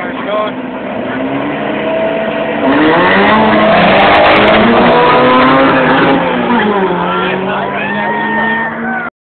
There's good.